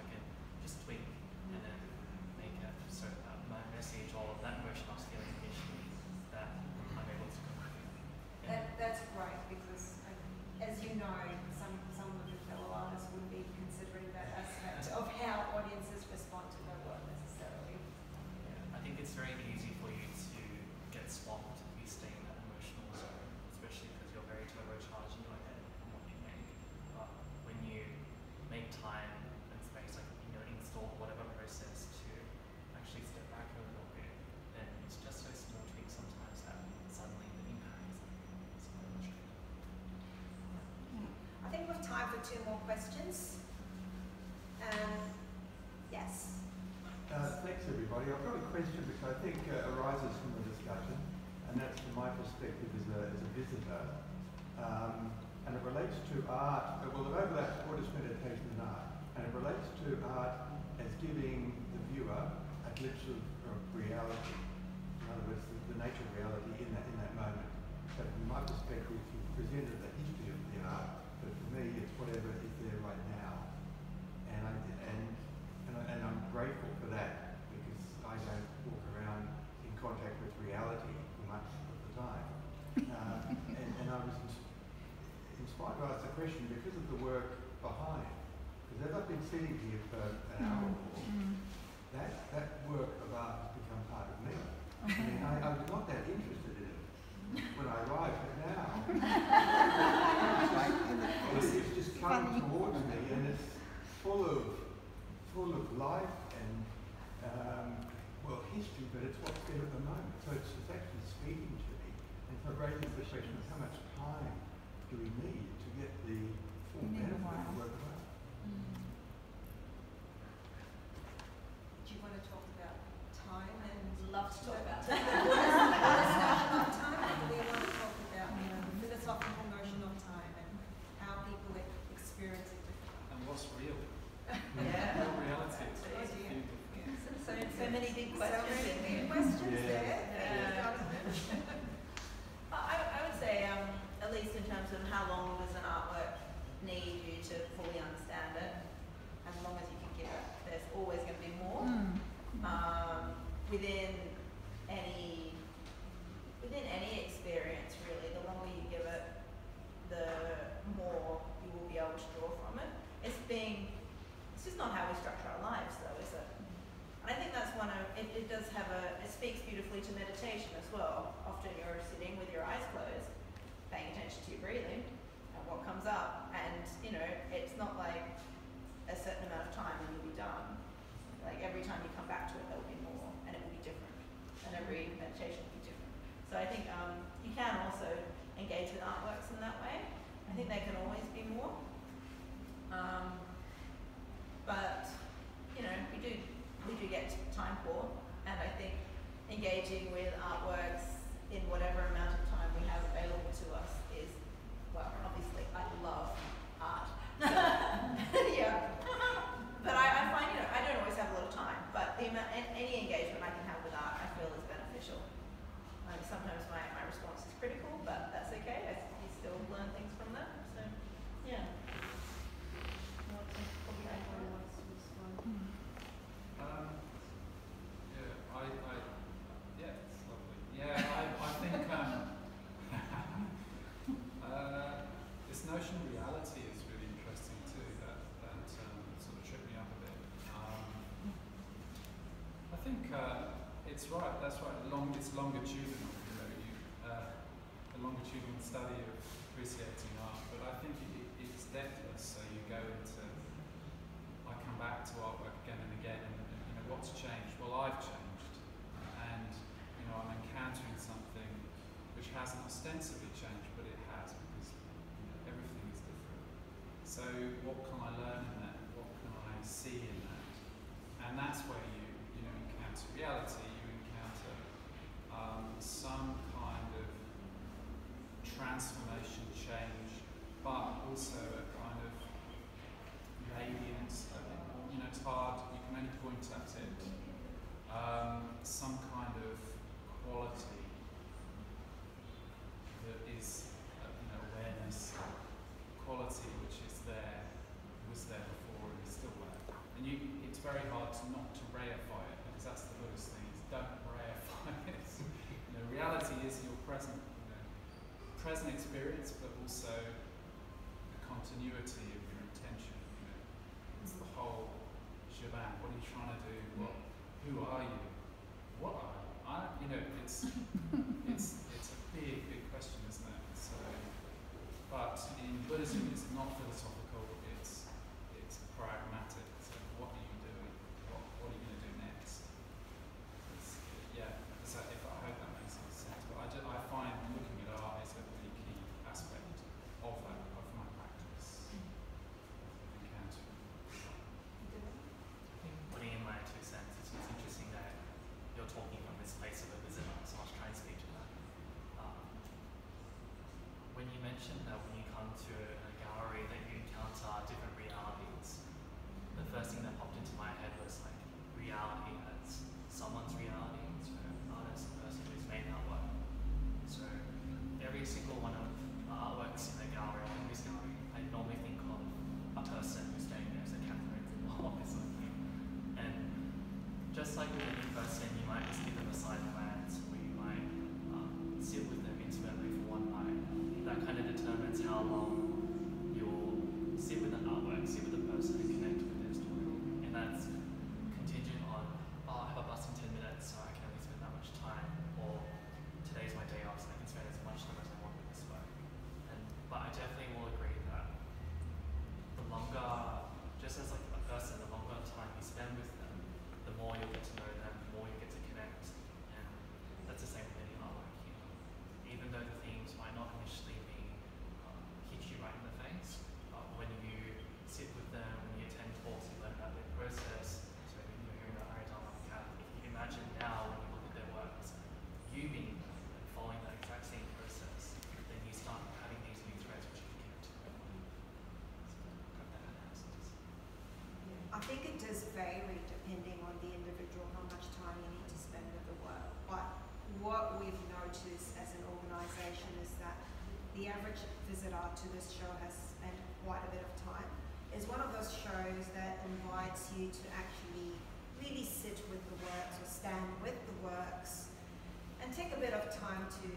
time for two more questions. Um, yes. Uh, thanks, everybody. I've got a question which I think uh, arises from the discussion, and that's from my perspective as a, as a visitor. Um, and it relates to art, uh, well, it overlaps Buddhist meditation and art, and it relates to art as giving the viewer a glimpse of, of reality. In other words, the, the, nature of reality in that, in that moment. So from my perspective, you presented the but uh, it's right, that's right, long, it's longitudinal, you know, you, uh, a longitudinal study of appreciating art, but I think it, it's deathless, so you go into, I come back to artwork again and again, and, and you know, what's changed? Well, I've changed, and, you know, I'm encountering something which hasn't ostensibly changed, but it has, because you know, everything is different. So what can I learn in that? What can I see in that? And that's where change, but also a kind of radiance. You know, it's hard, you can only point at it. Um, some kind of quality continuity of your intention. You know, it's the whole shebang. What are you trying to do? What? Who are you? What are you? I, you know, it's it's it's a big big question, isn't it? So, but in Buddhism, it's not philosophical. the average visitor to this show has spent quite a bit of time. It's one of those shows that invites you to actually really sit with the works or stand with the works and take a bit of time to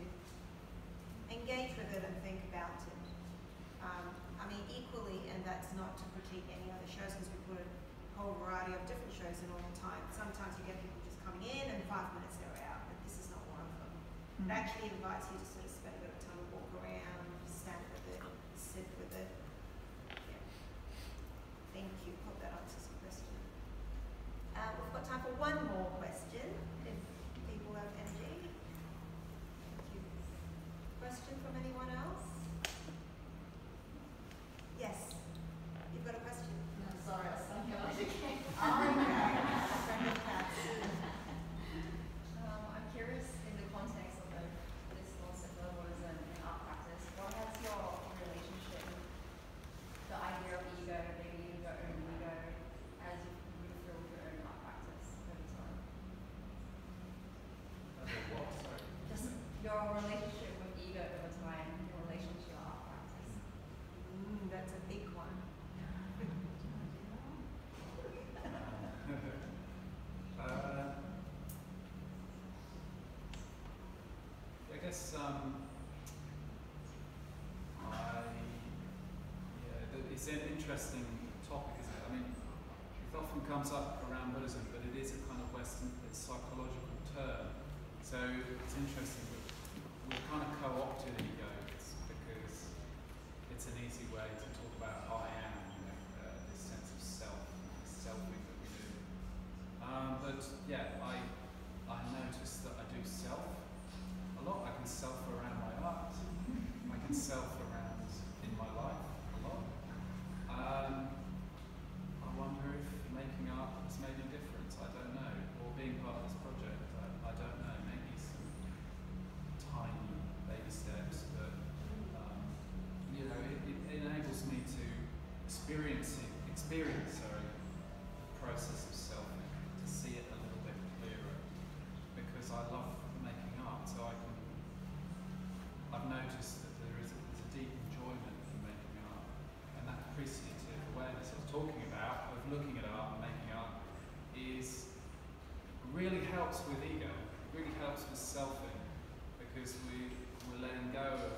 engage with it and think about it. Um, I mean, equally, and that's not to critique any other shows because we put a whole variety of different shows in all the time. Sometimes you get people just coming in and five minutes they're out, but this is not one of them. Mm -hmm. It actually invites you to sort of guess um, I, yeah, it's an interesting topic, isn't it? I mean, it often comes up around Buddhism, but it is a kind of Western psychological term. So it's interesting that we're kind of co-opted ego because it's an easy way to talk about I am, you know, uh, this sense of self, this selfing that we do. Um, but yeah, I I notice that I do self Myself around my art. I can self around in my life a lot. Um, I wonder if making art has made a difference. I don't know. Or being part of this project, I, I don't know. Maybe some tiny baby steps, but um, you know, it, it, enables me to experience experience with ego. It really helps with selfing because we we're letting go of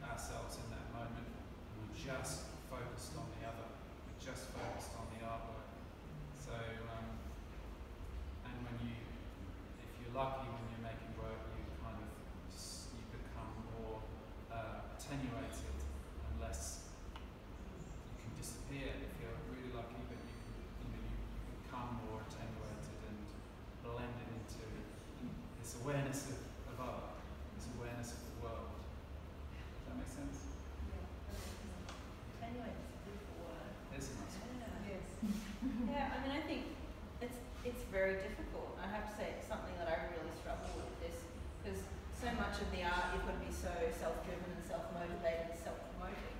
ourselves in that moment. We're just focused on the other. We're just focused on the artwork. So, um, and when you, if you're lucky when you're making work, you kind of s- you become more uh, attenuated and less. You can disappear if you're really lucky, but you can, you know, you, you become more attenuated and blended into this awareness of, of art, this awareness of the world. Does that make sense? Anyway, it's a beautiful word. There's a nice one. Yes. Yeah, I mean, I think it's it's very difficult. I have to say, it's something that I really struggle with this because so much of the art you've got to be so self-driven and self-motivated, and self-promoting,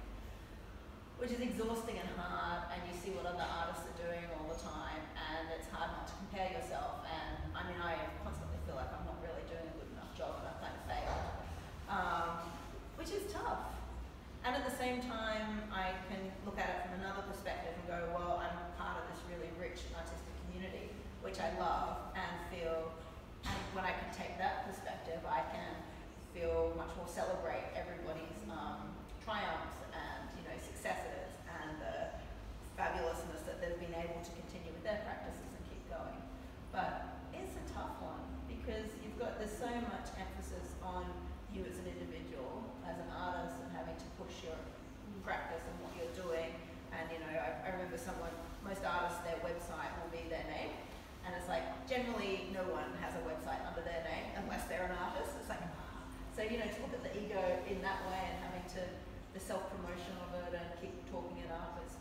which is exhausting and hard. And you see what other artists are doing all the time, and it's hard not to compare yourself. And I mean, I constantly feel like I'm not really doing a good enough job, and I've kind of failed, um, which is tough. And at the same time, I can look at it from another perspective and go, well, I'm part of this really rich artistic community, which I love and feel. And when I can take that perspective, I can feel much more celebrate everybody's um, triumphs and you know successes and the fabulousness that they've been able to continue with their practices and keep going. But it's a tough one because you've got there's so much emphasis on you as an individual, as an artist, and having to push your practice and what you're doing. And you know, I, I remember someone, most artists, their website will be their name, and it's like generally no one has a website under their name unless they're an artist. It's like, ah. so you know, to look at the ego in that way and having to the self promotion of it and keep talking it up is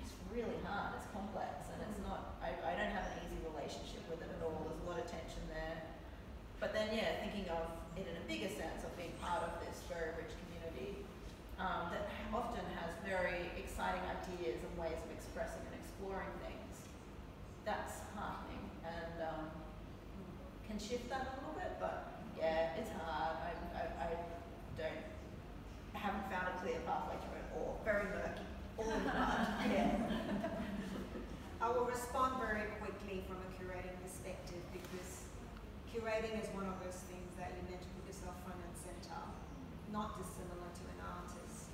it's really hard. It's complex, and it's not. I, I don't have an easy relationship with it at all. There's a lot of tension there. But then, yeah, thinking of it in a bigger sense of being part of this very rich community um, that often has very exciting ideas and ways of expressing and exploring things. That's heartening and um, can shift that a little bit. But yeah, it's hard. I, I, I don't haven't found a clear pathway through it, or very murky, yeah. I will respond very quickly from a curating perspective because curating is one of those things that you meant to put yourself front and center, not dissimilar to an artist.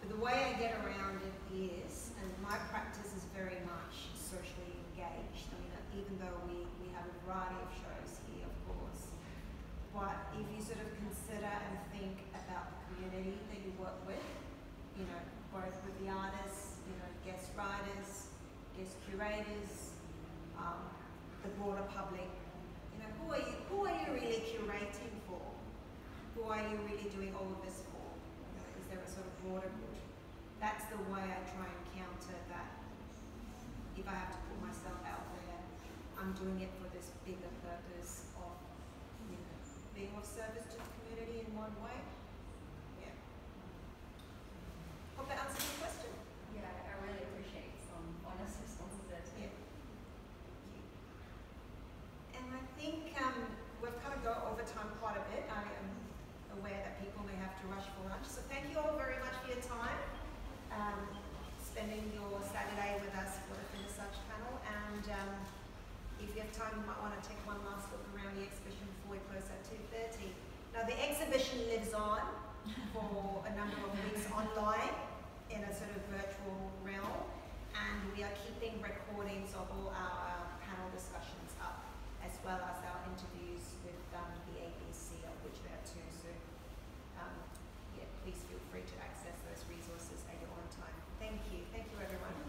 But the way I get around it is, and my practice is very much socially engaged. I mean, even though we, we have a variety of shows here, of course. But if you sort of consider and think about the community that you work with, you know, both with the artists, you know, guest writers, guest curators, um, the broader public, you know, who are you, who are you really curating for? Who are you really doing all of this for? You know, is there a sort of broader good? That's the way I try and counter that. If I have to put myself out there, I'm doing it for this bigger purpose of, you know, being of service to the community in one way. Yeah. Hope that answers your question. resources at your own time. Thank you. Thank you, everyone.